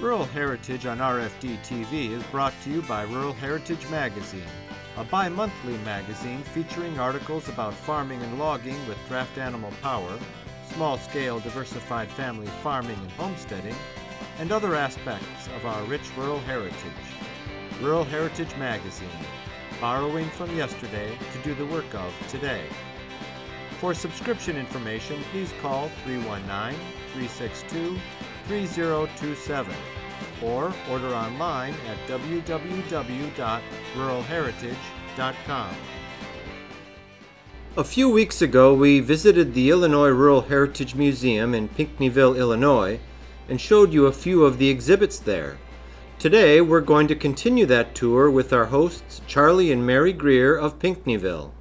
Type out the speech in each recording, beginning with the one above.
Rural Heritage on RFD TV is brought to you by Rural Heritage Magazine, a bi monthly magazine featuring articles about farming and logging with draft animal power, small scale diversified family farming and homesteading, and other aspects of our rich rural heritage. Rural Heritage Magazine, borrowing from yesterday to do the work of today. For subscription information, please call 319 362 3027 or order online at www.ruralheritage.com. A few weeks ago, we visited the Illinois Rural Heritage Museum in Pinckneyville, Illinois, and showed you a few of the exhibits there. Today, we're going to continue that tour with our hosts, Charlie and Mary Greer of Pinckneyville.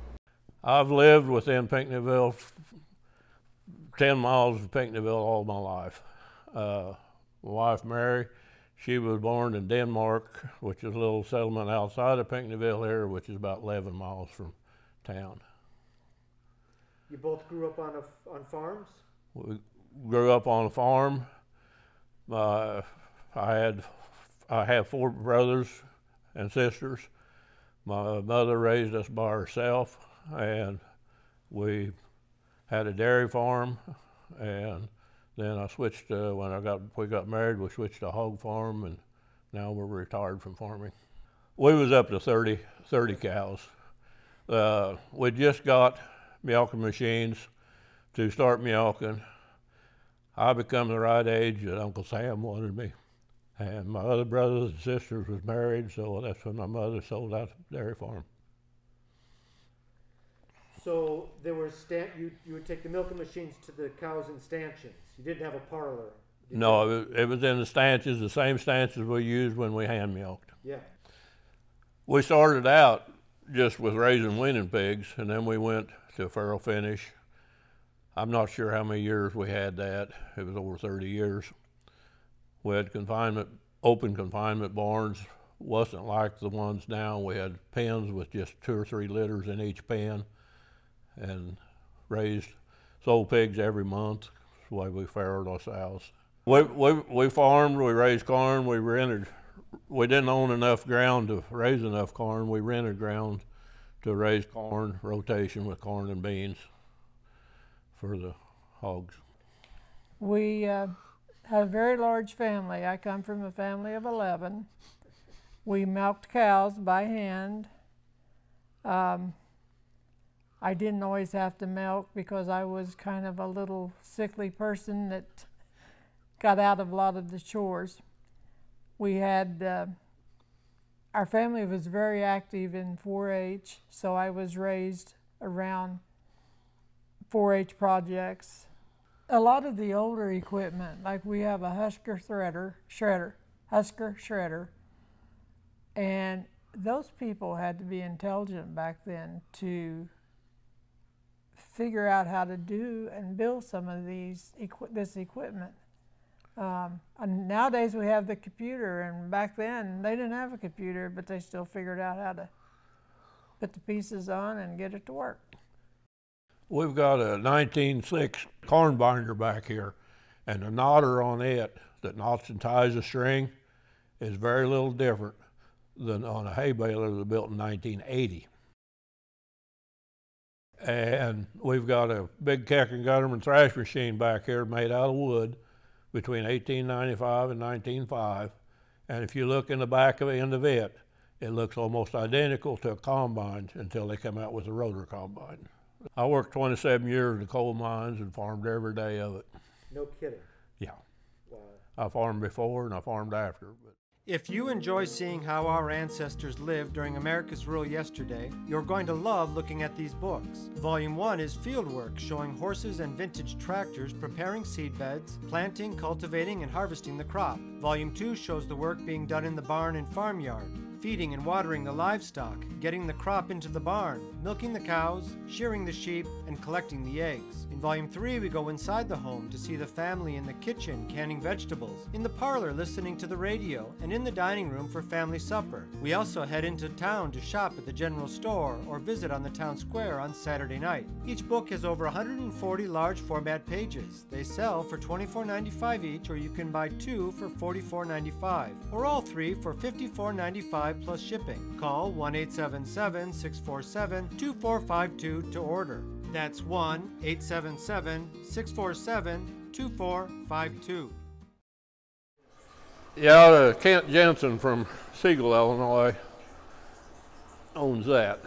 I've lived within Pinckneyville, 10 miles of Pinckneyville all my life. Uh, my wife, Mary, she was born in Denmark, which is a little settlement outside of Pinckneyville here, which is about 11 miles from town. You both grew up on, a, on farms? We grew up on a farm. Uh, I had I have four brothers and sisters. My mother raised us by herself, and we had a dairy farm. And then I switched uh, when I got we got married. We switched to hog farm, and now we're retired from farming. We was up to 30, 30 cows. Uh, we just got milking machines to start milking. I become the right age that Uncle Sam wanted me. And my other brothers and sisters was married, so that's when my mother sold out the dairy farm. So there were stan- you, you would take the milking machines to the cows in stanchions. You didn't have a parlor. did No, it was, it was in the stanchions, the same stanchions we used when we hand milked. Yeah. We started out just with raising weaning pigs, and then we went to farrow finish. I'm not sure how many years we had that. It was over 30 years. We had confinement, open confinement barns. wasn't like the ones now. We had pens with just two or three litters in each pen, and raised sold pigs every month. That's the way we farrowed ourselves. We, we, we farmed, we raised corn, we rented. We didn't own enough ground to raise enough corn. We rented ground to raise corn, rotation with corn and beans for the hogs. We uh, had a very large family. I come from a family of 11. We milked cows by hand. Um, I didn't always have to milk because I was kind of a little sickly person that got out of a lot of the chores. We had, uh, our family was very active in 4 H, so I was raised around 4 H projects a lot of the older equipment, like we have a Husker threader, shredder, Husker shredder, and those people had to be intelligent back then to figure out how to do and build some of these equi- this equipment. Um, and nowadays we have the computer, and back then they didn't have a computer, but they still figured out how to put the pieces on and get it to work. We've got a 1906 corn binder back here, and the knotter on it that knots and ties the string is very little different than on a hay baler that was built in 1980. And we've got a big Keck and Gonnerman thrash machine back here made out of wood between 1895 and 1905. And if you look in the back of the end of it, it looks almost identical to a combine until they come out with a rotor combine. I worked 27 years in the coal mines and farmed every day of it. No kidding. Yeah, Wow. I farmed before and I farmed after. But If you enjoy seeing how our ancestors lived during America's rule yesterday, you're going to love looking at these books. Volume 1 is Fieldwork, showing horses and vintage tractors preparing seedbeds, planting, cultivating, and harvesting the crop. Volume 2 shows the work being done in the barn and farmyard. Feeding and watering the livestock, getting the crop into the barn, milking the cows, shearing the sheep, and collecting the eggs. In Volume 3, we go inside the home to see the family in the kitchen canning vegetables, in the parlor listening to the radio, and in the dining room for family supper. We also head into town to shop at the general store or visit on the town square on Saturday night. Each book has over 140 large format pages. They sell for $24.95 each, or you can buy two for $44.95, or all three for $54.95 plus shipping. Call 1 877 647 2452 to order. That's 1 877 647 2452. Yeah, Kent Jensen from Sigel, Illinois owns that.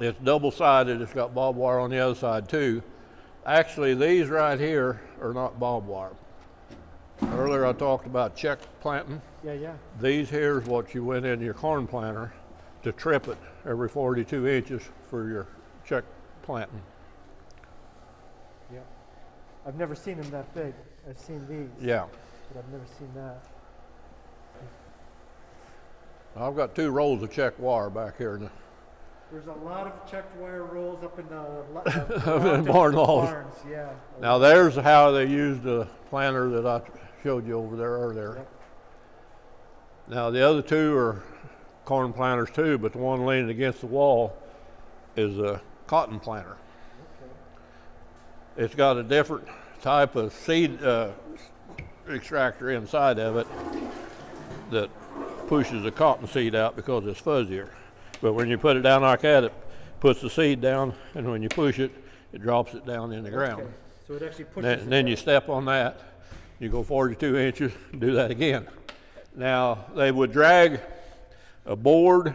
It's double sided, it's got barbed wire on the other side too. Actually, these right here are not barbed wire. Earlier I talked about check planting. Yeah, yeah. These here is what you went in your corn planter to trip it every 42 inches for your check planting. Yeah. I've never seen them that big. I've seen these, Yeah. but I've never seen that. I've got two rolls of check wire back here. in the- There's a lot of checked wire rolls up in the uh, barn logs. barns, yeah. Now there's how they used the planter that I showed you over there earlier. Yep. Now the other two are corn planters too, but the one leaning against the wall is a cotton planter. Okay. It's got a different type of seed uh, extractor inside of it that pushes the cotton seed out because it's fuzzier. But when you put it down like that, it puts the seed down, and when you push it, it drops it down in the ground. Okay. So it actually pushes Then, it then you step on that, you go 42 inches, do that again. Now, they would drag a board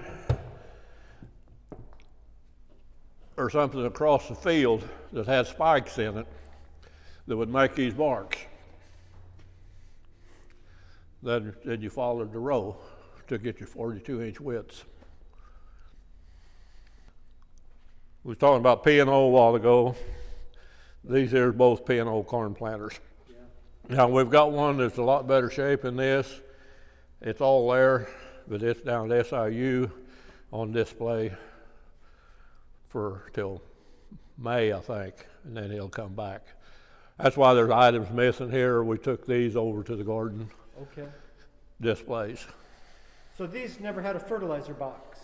or something across the field that had spikes in it that would make these marks. Then, then you followed the row to get your 42 inch widths. We was talking about P and O a while ago. These here are both P and O corn planters. Now we've got one that's a lot better shape than this. It's all there, but it's down at SIU on display for till May, I think, and then he'll come back. That's why there's items missing here. We took these over to the garden Okay. displays. So these never had a fertilizer box,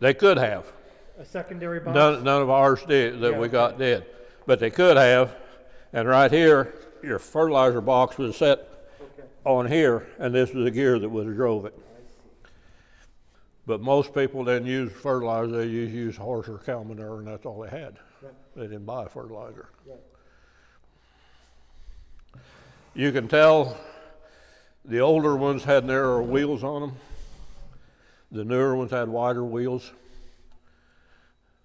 They could have. A secondary box. None, none of ours did, that Yeah, we got did. But they could have. And right here, your fertilizer box was set Okay. on here, and this was the gear that would have drove it. But most people didn't use fertilizer, they just used horse or cow manure, and that's all they had. Right. They didn't buy fertilizer. Right. You can tell the older ones had narrower wheels on them. The newer ones had wider wheels.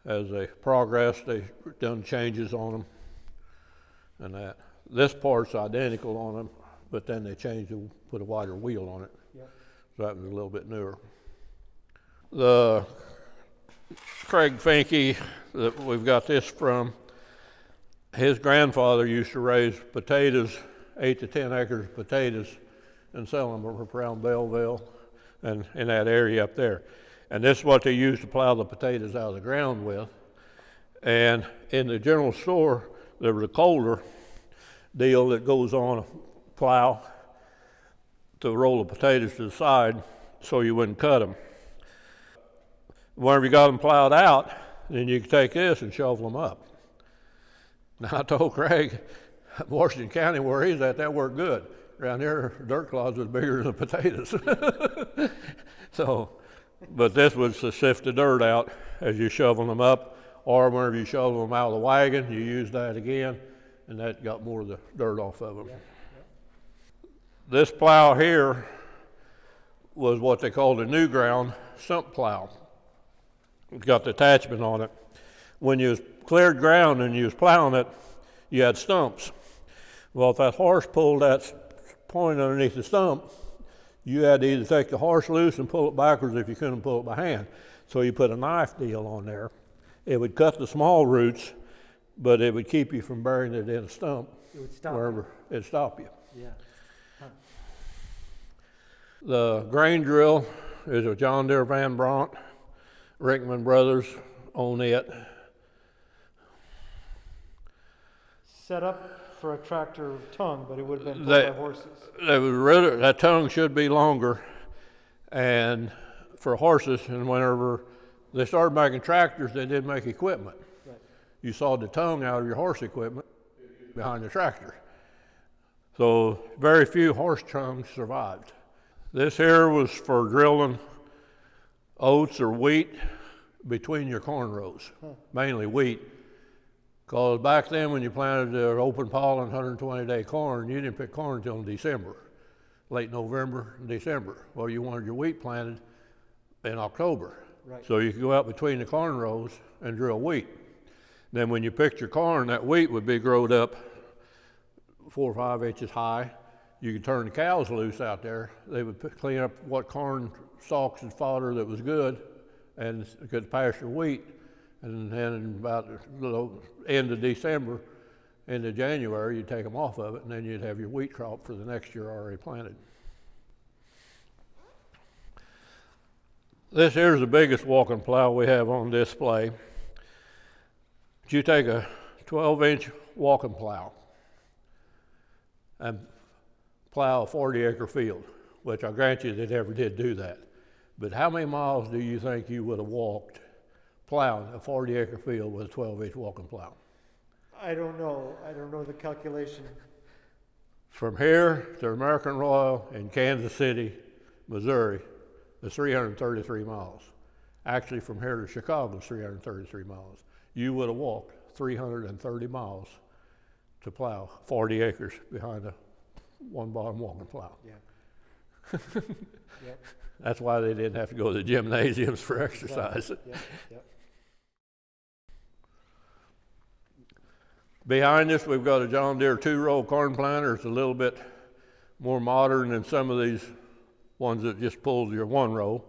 As they progress, they've done changes on them and that. This part's identical on them, but then they changed to put a wider wheel on it. Yep. So that was a little bit newer. The Craig Finke that we've got this from, his grandfather used to raise potatoes, eight to ten acres of potatoes, and sell them around Belleville and in that area up there. And this is what they used to plow the potatoes out of the ground with. And in the general store, there was a colder deal that goes on a plow to roll the potatoes to the side so you wouldn't cut them. Whenever you got them plowed out, then you could take this and shovel them up. Now I told Craig, Washington County where he's at, that worked good. Around here, dirt clods was bigger than potatoes. so, but this was to sift the dirt out as you shovel them up, or whenever you shovel them out of the wagon, you use that again, and that got more of the dirt off of them. This plow here was what they called a new ground stump plow. It's got the attachment on it. When you cleared ground and you was plowing it, you had stumps. Well, if that horse pulled that point underneath the stump, you had to either take the horse loose and pull it backwards if you couldn't pull it by hand. So you put a knife deal on there. It would cut the small roots, but it would keep you from burying it in a stump It would stop. wherever it'd stop you. Yeah. The grain drill is a John Deere Van Brunt. Rickman Brothers own it. Set up for a tractor tongue, but it would have been pulled by horses. They rather, that tongue should be longer and for horses. And whenever they started making tractors, they did make equipment. Right. You saw the tongue out of your horse equipment behind the tractor. So very few horse tongues survived. This here was for drilling oats or wheat between your corn rows, mainly wheat. Because back then, when you planted the open pollen 120 day corn, you didn't pick corn until December, late November, December. Well, you wanted your wheat planted in October. Right. So you could go out between the corn rows and drill wheat. Then when you picked your corn, that wheat would be growed up four or five inches high. You could turn the cows loose out there. They would clean up what corn stalks and fodder that was good and could pasture wheat. And then about the end of December, into January, you'd take them off of it and then you'd have your wheat crop for the next year already planted. This here's the biggest walking plow we have on display. You take a 12 inch walking plow and plow a 40 acre field, which I grant you they never did do that. But how many miles do you think you would have walked plowing a 40 acre field with a 12 inch walking plow? I don't know. I don't know the calculation. From here to American Royal in Kansas City, Missouri, is 333 miles. Actually, from here to Chicago is 333 miles. You would have walked 330 miles to plow 40 acres behind a one bottom walking plow. Yeah. Yep. That's why they didn't have to go to the gymnasiums for exercise. Yep. Yep. Behind us, we've got a John Deere two-row corn planter. It's a little bit more modern than some of these ones that just pulls your one row.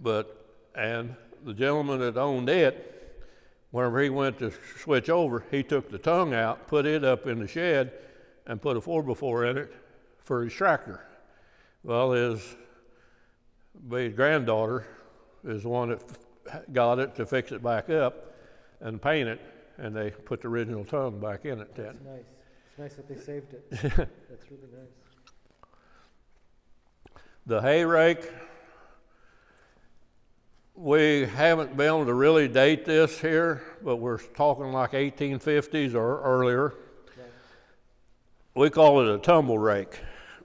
But, and the gentleman that owned it, whenever he went to switch over, he took the tongue out, put it up in the shed, and put a four before in it for his tractor. Well, his, his granddaughter is the one that got it to fix it back up and paint it, and they put the original tongue back in it then. It's nice. It's nice that they saved it. That's really nice. The hay rake, we haven't been able to really date this here, but we're talking like 1850s or earlier. We call it a tumble rake.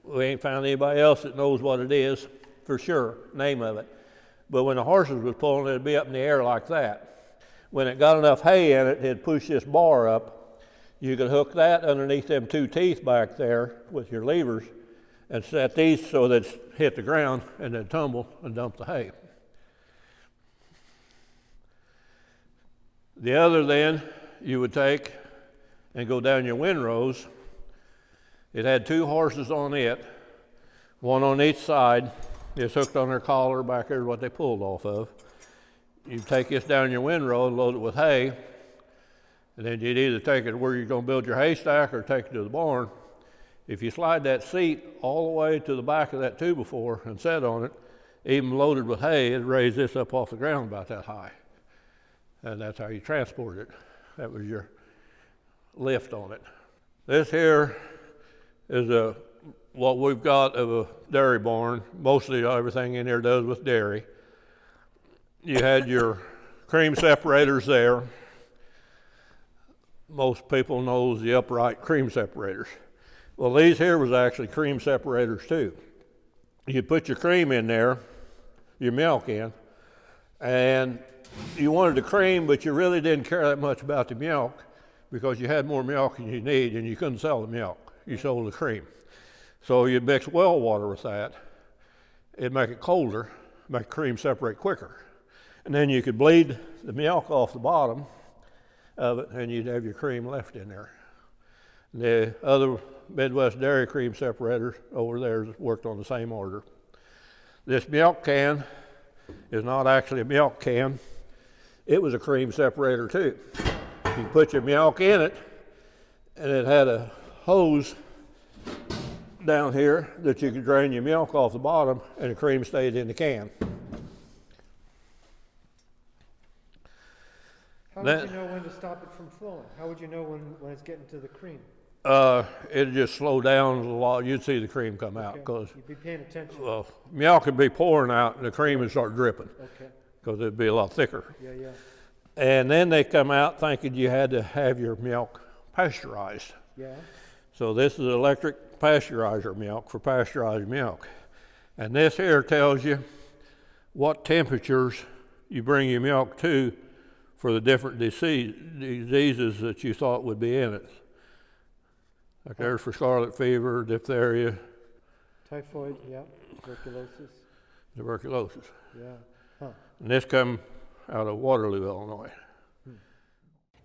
We ain't found anybody else that knows what it is for sure, name of it. But when the horses was pulling, it'd be up in the air like that. When it got enough hay in it, it'd push this bar up. You could hook that underneath them two teeth back there with your levers and set these so that it hit the ground and then tumble and dump the hay. The other then you would take and go down your windrows. It had two horses on it, one on each side. It's hooked on their collar back there, what they pulled off of. You take this down your windrow and load it with hay, and then you'd either take it where you're going to build your haystack or take it to the barn. If you slide that seat all the way to the back of that two before and set on it, even loaded with hay, it'd raise this up off the ground about that high. And that's how you transport it. That was your lift on it. This here is a what we've got of a dairy barn. Mostly everything in there does with dairy. You had your cream separators there. Most people knows the upright cream separators. Well, these here was actually cream separators too. You put your cream in there, your milk in, and you wanted the cream, but you really didn't care that much about the milk because you had more milk than you need and you couldn't sell the milk. You sold the cream. So you'd mix well water with that. It'd make it colder, make cream separate quicker. And then you could bleed the milk off the bottom of it and you'd have your cream left in there. The other Midwest dairy cream separators over there worked on the same order. This milk can is not actually a milk can. It was a cream separator too. You put your milk in it, and it had a hose down here that you could drain your milk off the bottom and the cream stayed in the can. How That- would you know when to stop it from flowing? How would you know when, when it's getting to the cream? Uh, it'd just slow down a lot. You'd see the cream come out Okay. because You'd be paying attention. well, milk would be pouring out and the cream would start dripping Okay, because it'd be a lot thicker. yeah, yeah. And then they come out thinking you had to have your milk pasteurized. Yeah, So this is electric pasteurizer milk for pasteurized milk. And this here tells you what temperatures you bring your milk to for the different disease, diseases that you thought would be in it. Like there's for scarlet fever, diphtheria, typhoid, yeah, tuberculosis, tuberculosis. yeah. Huh. And this come out of Waterloo, Illinois.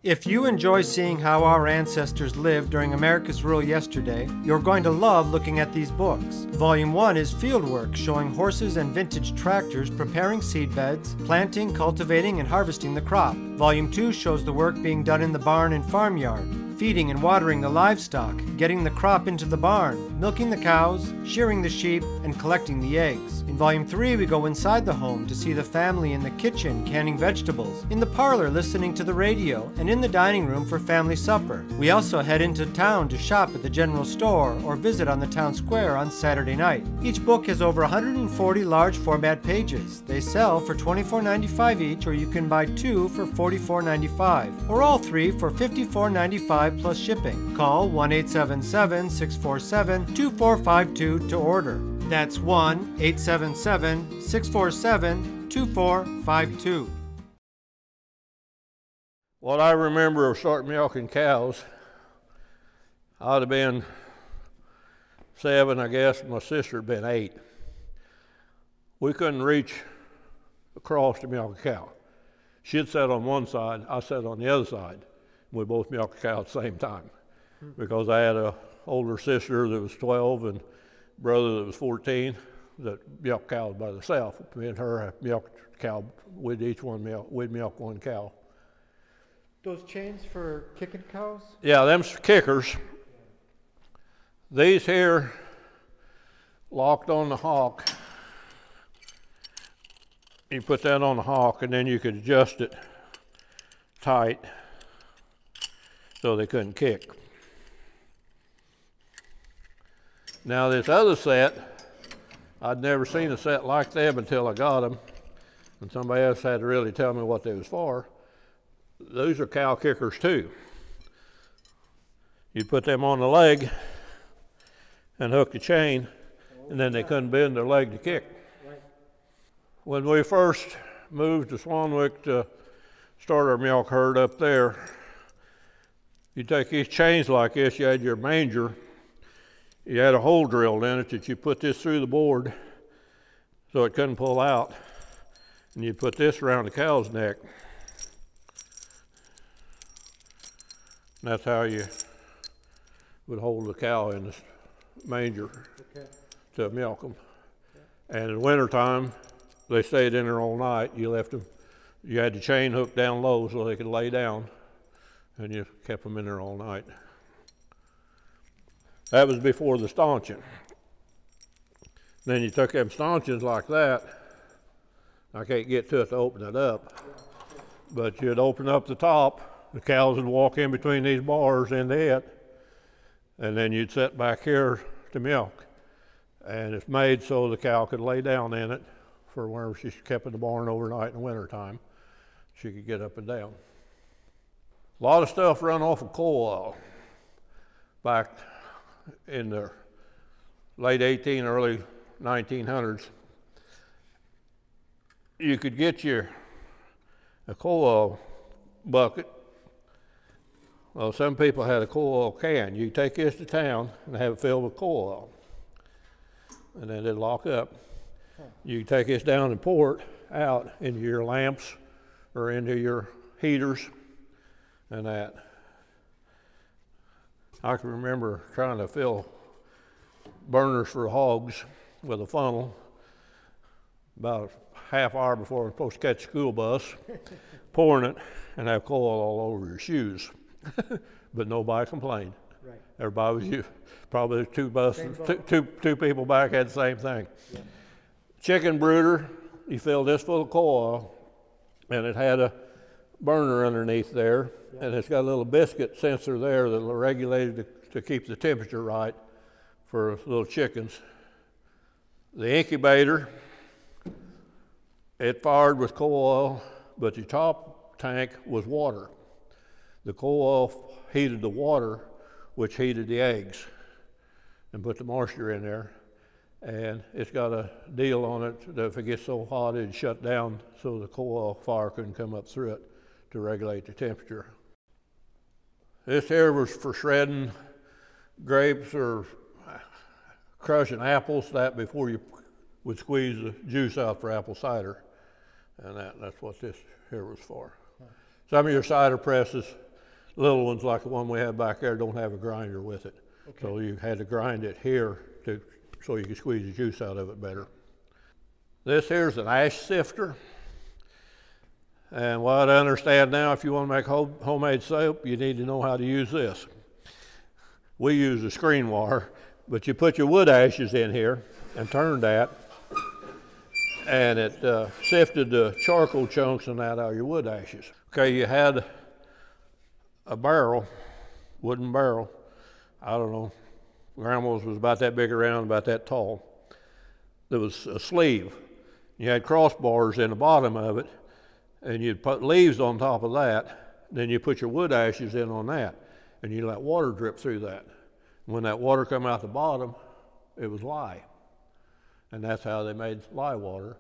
If you enjoy seeing how our ancestors lived during America's rule yesterday, you're going to love looking at these books. Volume 1 is Fieldwork, showing horses and vintage tractors preparing seedbeds, planting, cultivating, and harvesting the crop. Volume 2 shows the work being done in the barn and farmyard, feeding and watering the livestock, getting the crop into the barn, milking the cows, shearing the sheep, and collecting the eggs. In Volume 3, we go inside the home to see the family in the kitchen canning vegetables, in the parlor listening to the radio, and in the dining room for family supper. We also head into town to shop at the general store or visit on the town square on Saturday night. Each book has over 140 large format pages. They sell for $24.95 each, or you can buy two for $44.95, or all three for $54.95 plus shipping. Call 1 877 647 2452 to order. That's 1 877 647 2452. What I remember of starting milking cows, I'd have been seven, I guess. My sister had been eight. We couldn't reach across to milk a cow. She'd sat on one side, I sat on the other side. We both milked a cow at the same time hmm. because I had a older sister that was 12 and brother that was 14 that milked cows by themselves. Me and her milked cow. We'd each one milk. We'd milk one cow. Those chains for kicking cows? Yeah, them's kickers. These here locked on the hawk. You put that on the hawk and then you could adjust it tight so they couldn't kick. Now this other set, I'd never seen a set like them until I got them, and somebody else had to really tell me what they was for. Those are cow kickers too. You'd put them on the leg and hook the chain, and then they couldn't bend their leg to kick. When we first moved to Swanwick to start our milk herd up there, you take these chains like this, you had your manger, you had a hole drilled in it that you put this through the board so it couldn't pull out, and you put this around the cow's neck. And that's how you would hold the cow in the manger Okay. to milk them. And in wintertime, they stayed in there all night. You left them, you had the chain hooked down low so they could lay down, and you kept them in there all night. That was before the stanchion. Then you took them stanchions like that. I can't get to it to open it up, but you'd open up the top. The cows would walk in between these bars into it, and then you'd sit back here to milk. And it's made so the cow could lay down in it for whenever she kept in the barn overnight in the wintertime. She could get up and down. A lot of stuff run off of coal oil back in the late 18, early 1900s. You could get your a coal oil bucket. Well, some people had a coal oil can. You take this to town and have it filled with coal oil and then it'd lock up. You take this down and pour it out into your lamps or into your heaters and that. I can remember trying to fill burners for hogs with a funnel about a half hour before I'm supposed to catch a school bus, pouring it and have coal all over your shoes. but nobody complained. Right. Everybody was u- probably two buses, two, two, two people back had the same thing. Chicken brooder, you fill this full of coal, and it had a burner underneath there, and it's got a little biscuit sensor there that'll regulate to, to keep the temperature right for little chickens. The incubator, it fired with coal oil, but the top tank was water. The coal oil heated the water, which heated the eggs and put the moisture in there. And it's got a deal on it that if it gets so hot, it'd shut down so the coal oil fire couldn't come up through it to regulate the temperature. This here was for shredding grapes or crushing apples, that before you would squeeze the juice out for apple cider. And that, that's what this here was for. Some of your cider presses, little ones like the one we have back there, don't have a grinder with it. So you had to grind it here to, so you could squeeze the juice out of it better. This here's an ash sifter. And what I understand now, if you want to make homemade soap, you need to know how to use this. We use a screen wire, but you put your wood ashes in here and turn that, and it uh, sifted the charcoal chunks and that out of your wood ashes. Okay, you had a barrel, wooden barrel. I don't know, grandma's was about that big around, about that tall. There was a sleeve. You had crossbars in the bottom of it, and you'd put leaves on top of that. Then you put your wood ashes in on that, and you let water drip through that. When that water come out the bottom, it was lye, and that's how they made lye water.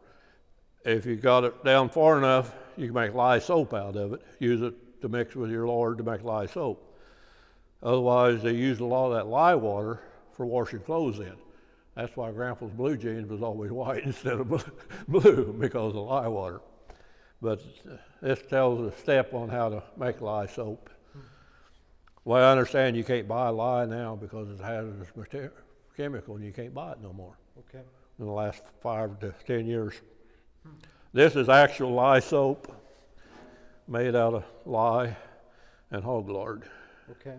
If you got it down far enough, you can make lye soap out of it. Use it to mix with your lard to make lye soap. Otherwise, they used a lot of that lye water for washing clothes in. That's why Grandpa's blue jeans was always white instead of blue because of lye water. But uh, this tells a step on how to make lye soap. Well, I understand you can't buy lye now because it's a hazardous material, chemical and you can't buy it no more Okay. in the last five to ten years. This is actual lye soap made out of lye and hog lard. Okay.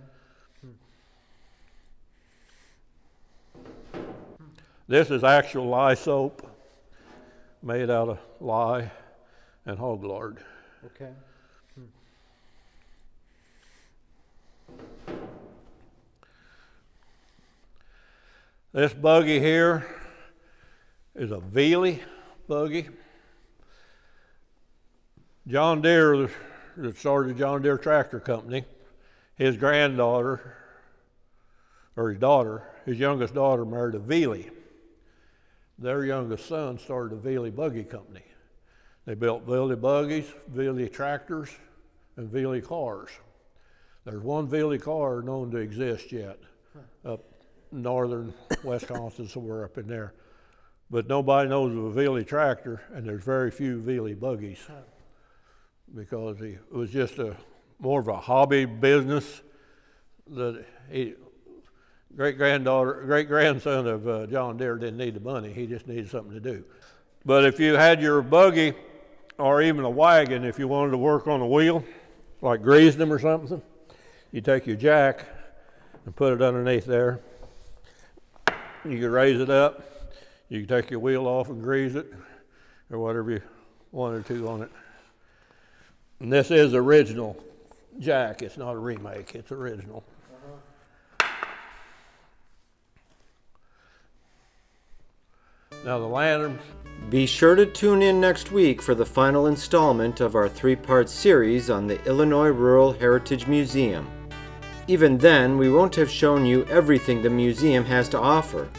This is actual lye soap made out of lye and hog lard. Okay. Hmm. This buggy here is a Velie buggy. John Deere, that started the John Deere Tractor Company, his granddaughter, or his daughter, his youngest daughter married a Velie. Their youngest son started a Velie Buggy Company. They built Velie buggies, Velie tractors, and Velie cars. There's one Velie car known to exist yet up northern Wisconsin, somewhere up in there. But nobody knows of a Velie tractor, and there's very few Velie buggies because he, it was just a more of a hobby business that he, great granddaughter, great grandson of uh, John Deere didn't need the money. He just needed something to do. But if you had your buggy or even a wagon, if you wanted to work on a wheel, like greased them or something, you take your jack and put it underneath there. You could raise it up. You could take your wheel off and grease it, or whatever you wanted to on it. And this is original jack. It's not a remake. It's original. Now the lanterns. Be sure to tune in next week for the final installment of our three part series on the Illinois Rural Heritage Museum. Even then, we won't have shown you everything the museum has to offer.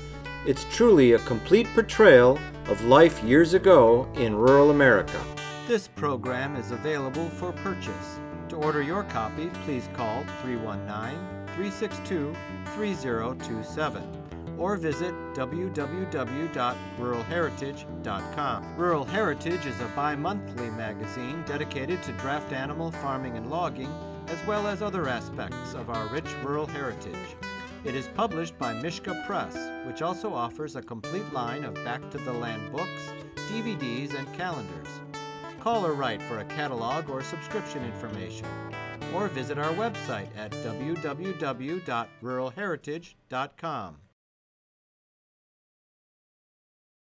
It's truly a complete portrayal of life years ago in rural America. This program is available for purchase. To order your copy, please call 319 362 3027 or visit www.ruralheritage.com. Rural Heritage is a bi monthly magazine dedicated to draft animal farming and logging, as well as other aspects of our rich rural heritage. It is published by Mischka Press, which also offers a complete line of back to the land books, DVDs, and calendars. Call or write for a catalog or subscription information. or visit our website at www.ruralheritage.com.